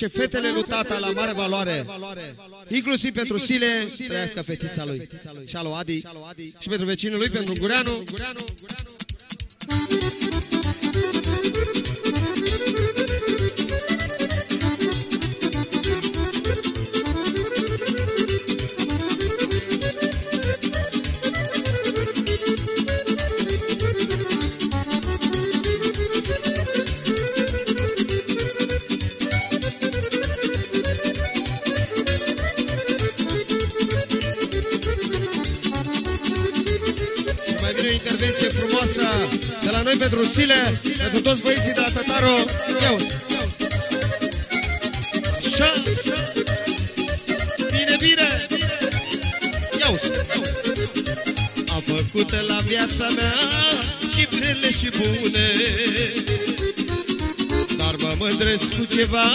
Ce fetele lui tata la mare valoare, inclusiv pentru Sile, trăiască fetița lui. Și alu Adi, și pentru vecinul lui, pentru Gureanu. Mai pentru Sile, pentru toți băieții de la Tătaru. Ia uite. Așa. Bine, bine. Ia uite. Am făcut la viața mea și rele și bune Dar mă mândresc cu ceva,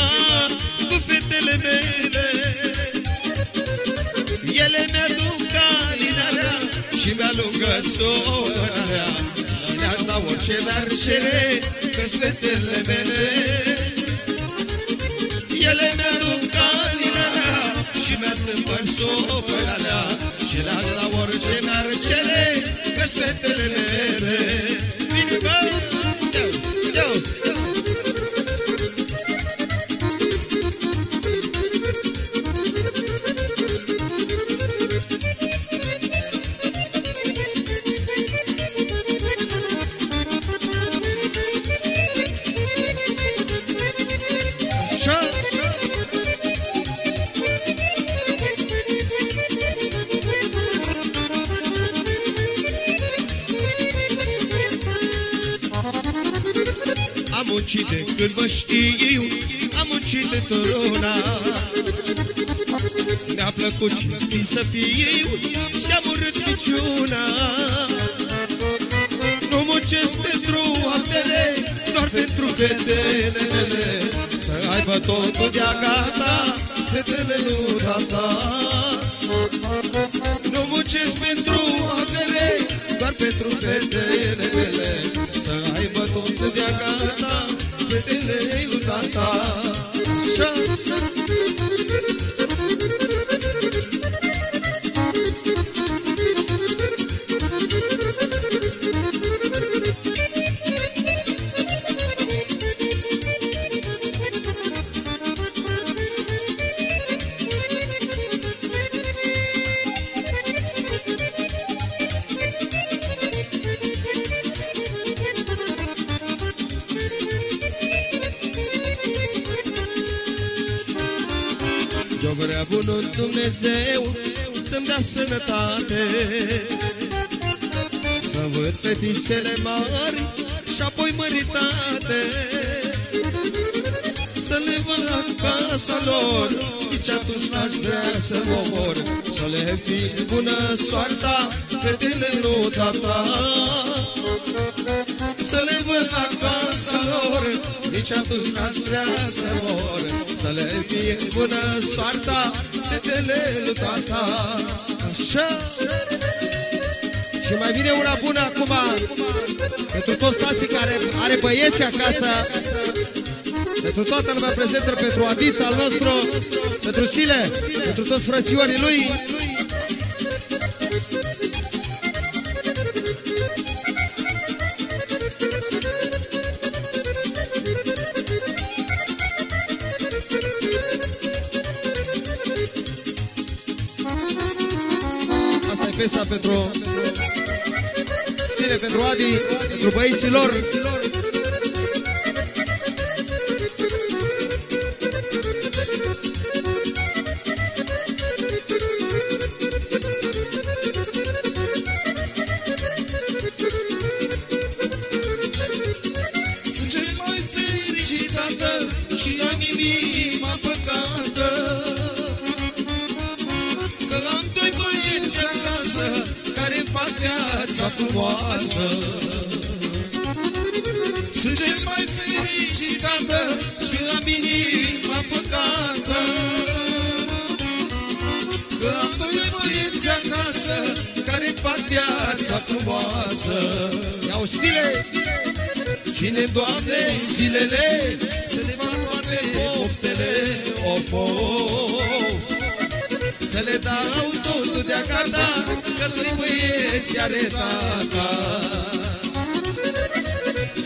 mi-aș da orice mi-ar cere pe fetele mele Am muncit de când mă știu Am muncit de torona Mi-a plăcut cinstit să fiu Și-am urât piciuna Nu muncesc pentru apele Doar pentru fetele mele. Să aibă totul de-a gata Fetele nu tata Să-mi dea sănătate. Să văd fetițele mari Și apoi măritate. Să le văd la casa lor Nici atunci n-aș vrea să mă omor. Să le fie bună soarta Fetele nu tata. Să le văd la casa lor Nici atunci n-aș vrea să mor. Să le fie bună soarta băieți acasă. Pentru toată lumea prezentă Pentru Adița al nostru Pentru Sile Pentru toți frățiorii lui. Asta e piesa pentru Sile, pentru Adi, pentru băieții lor viața frumoasă. Sunt cel mai fericit tată Și am inima păcată. Că am doi băieți acasă Care fac viața frumoasă. Iau Sile Ținem, Doamne, zilele băieți are tata.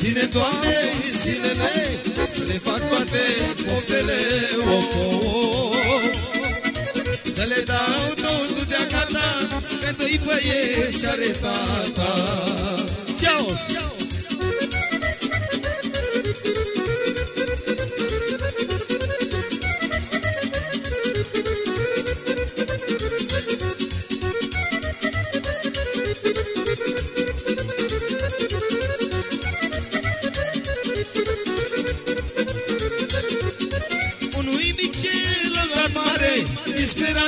Ține, Doamne, zilele Să le fac toate poftele of, of Să le dau totul de acata Că doi băieți are tata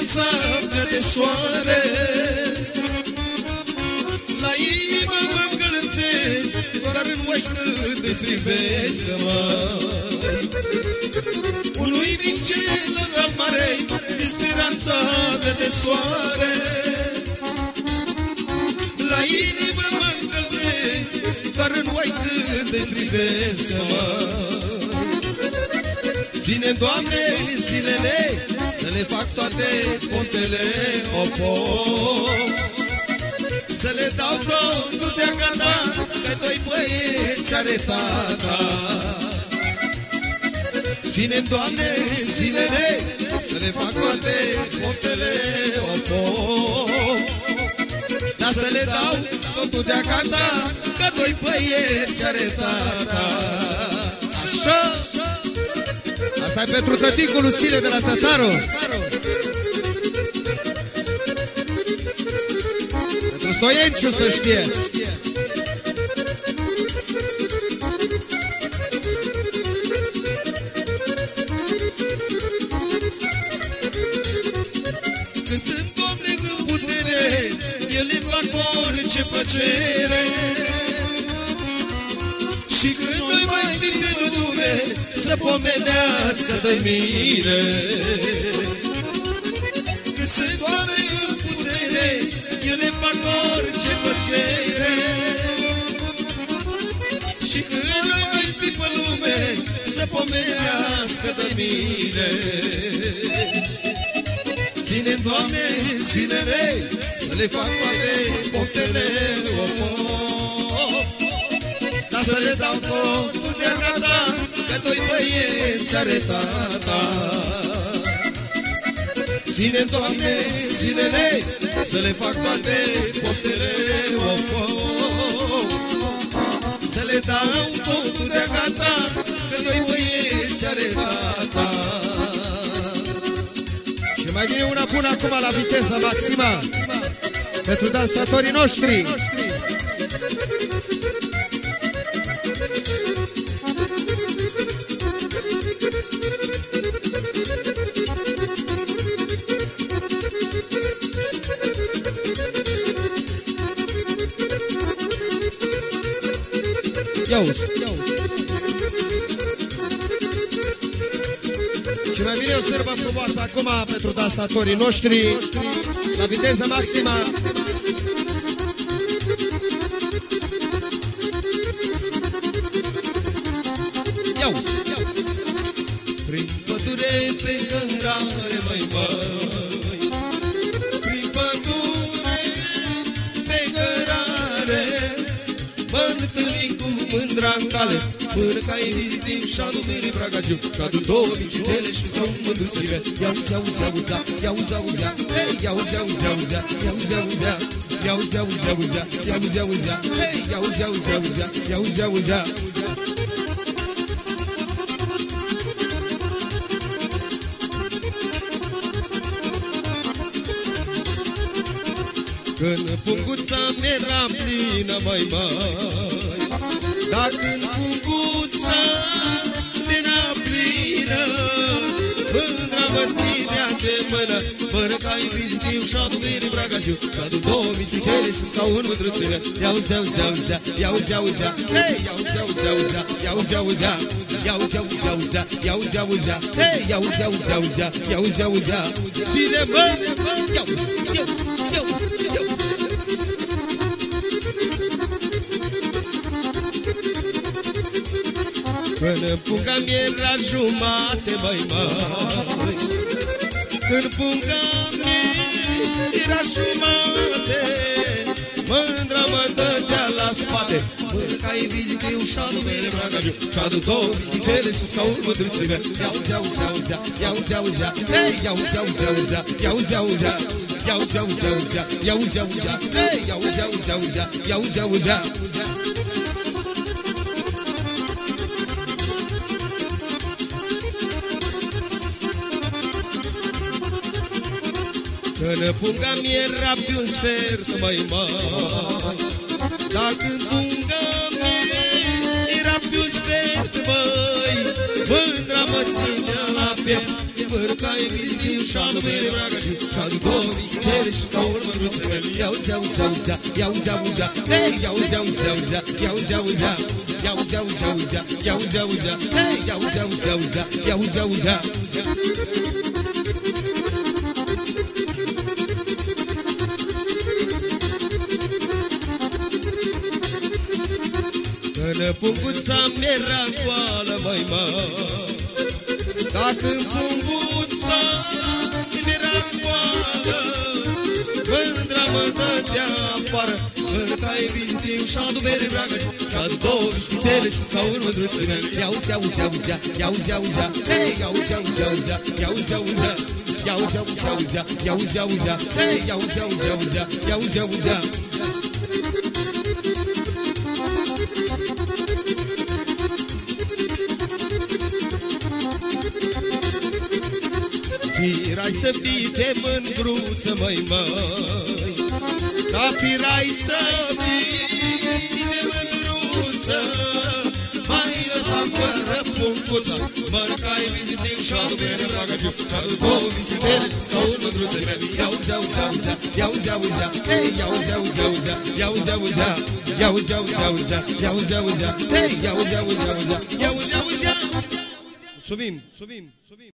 Din speranța mea de soare. La inimă mă încălțesc Doar în ochi când îi privesc măi Unui mic celălalt mare Din speranța mea de soare. La inimă mă încălțesc Doar în ochi când îi privesc măi fac toate poftele Op, op Să le dau totul de gata Pe doi băieți are tata ține Doamne, zilele Să le fac toate poftele Op, op Dar să le dau totul de gata Că doi băieți are tata Așa! Asta e pentru tăticul Lucile de la Tătaru. Stoienciu să știe. Când sunt domne în putere Eu le fac orice plăcere Și când noi mai fi pe lume Să pomenească de mine le fac toate poftele of, of. Dar să le dau totul de gata Că doi băieți are tata Ține, Doamne, zilele Să le fac toate poftele of, of. Să le dau totul de gata Că doi băieți are tata Și mai vine una bună acum la viteză maximă. Pentru dansatorii noștri. Ia uzi. Și mai vine o serbă frumoasă acum pentru dansatorii noștri La viteză maximă. Ia uzi. Prin pădure pe cărare, măi, măi. Prin pădure pe cărare Mă întâlni cu mândra în cale Până ca ei vizitiv și adu mele bragagiu Și adu două micitele și sau mândruțime Iauzi, auzi, auzea, iauzi, auzea Hei, iauzi, auzi, auzea, iauzi, auzea Iauzi, auzi, auzea, iauzi, auzea Hei, iauzi, auzi, auzea, iauzi, auzea Când punguța mi-era plină, măi, măi Dar când punguța mi-era plină Mândra mă ținea de mână Fără ca i vizitiv și adu mire bragagiu Cadu două mițitele și scaun mândruțele Iauzi, auzi, auzea, iauzi, auzea Hei, iauzi, auzi, auzea, iauzi, auzea Iauzi, auzi, auzea, iauzi, auzea Hei, iauzi, auzi, auzea, iauzi, auzea Fine, mă, iauzi, În punga mi-e la jumate, băi, băi Când punga mi-e la jumate Mândra mă dădea la spate Mâncai viziteu și-adu mele bragagiu Și-adu două vitele și scaun mândruțime Ia-uzi, ia-uzi, ia-uzi, ia-uzi, ia-uzi Ia-uzi, ia-uzi, ia-uzi, ia-uzi, ia-uzi, ia-uzi Ia uzi, ia uzi, În punga mi era pe un sfert mai mai, Dacă în punga mie era pe un sfert mai Mândra mă ținea la piept Părca existiu și-a numere bragă Ca dubori, stele și sau urmăruță Iau zea, uzea, uzea, iau zea, uzea Iau zea, uzea, uzea, iau zea, uzea Iau zea, uzea, uzea, iau zea, uzea Iau zea, uzea, uzea, iau zea, uzea Să punguța mi-era goală, măi, mă Dacă punguța mi-era goală Mândra mă dădea afară Mâncai vin din șadu bere dragă Ca două biștitele și sau în mândruță mea Ia uzi, auzi, auzi, ia uzi, auzi, hei Ia uzi, auzi, auzi, ia uzi, auzi Ia uzi, auzi, auzi, ia uzi, auzi, hei Ia uzi, auzi, auzi, ia uzi, auzi Uite mândruță, măi, măi Ca firai să fii mândruță Mai lăsat fără puncuță Mărcai vizitiv și adumere bagătiu Dar în două mici mele sau în mândruțe mele Iau zea, uzea, uzea, iau zea, uzea Ei, iau zea, uzea, uzea, iau zea, uzea Iau ia uzea, uzea, iau ia uzea Ei, iau ia uzea, uzea, iau zea, uzea Mulțumim, mulțumim, mulțumim